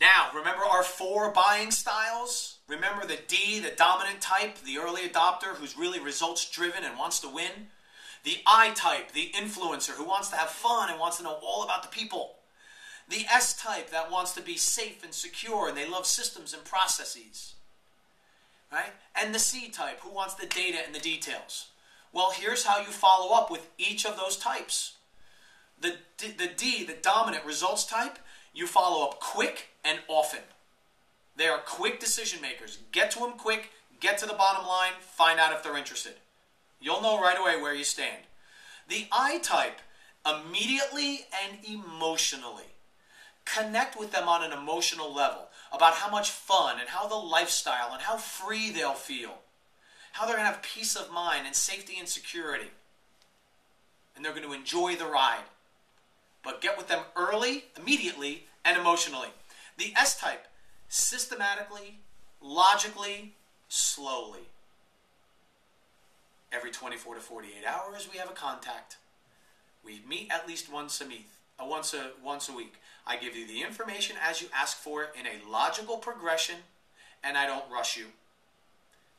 Now, remember our four buying styles? Remember the D, the dominant type, the early adopter who's really results driven and wants to win? The I type, the influencer who wants to have fun and wants to know all about the people. The S type that wants to be safe and secure and they love systems and processes. Right? And the C type who wants the data and the details. Well, here's how you follow up with each of those types. The, the D, the dominant results type, you follow up quick and often. They are quick decision makers. Get to them quick, get to the bottom line, find out if they're interested. You'll know right away where you stand. The I type, immediately and emotionally. Connect with them on an emotional level about how much fun and how the lifestyle and how free they'll feel. How they're going to have peace of mind and safety and security. And they're going to enjoy the ride. But get with them early, immediately, and emotionally. The S type, systematically, logically, slowly. Every 24 to 48 hours, we have a contact. We meet at least once a meet, uh, once a once a week. I give you the information as you ask for it in a logical progression, and I don't rush you.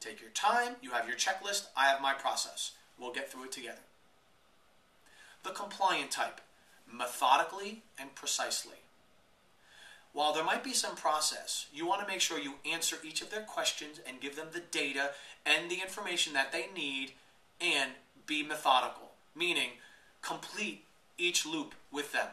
Take your time. You have your checklist. I have my process. We'll get through it together. The compliant type, methodically and precisely. While there might be some process, you want to make sure you answer each of their questions and give them the data and the information that they need and be methodical, meaning complete each loop with them.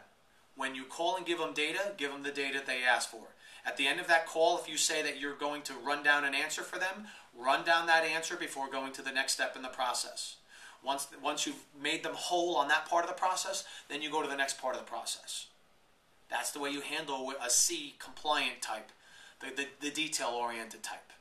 When you call and give them data, give them the data they ask for. At the end of that call, if you say that you're going to run down an answer for them, run down that answer before going to the next step in the process. Once, once you've made them whole on that part of the process, then you go to the next part of the process. That's the way you handle a C compliant type, the, the, the detail oriented type.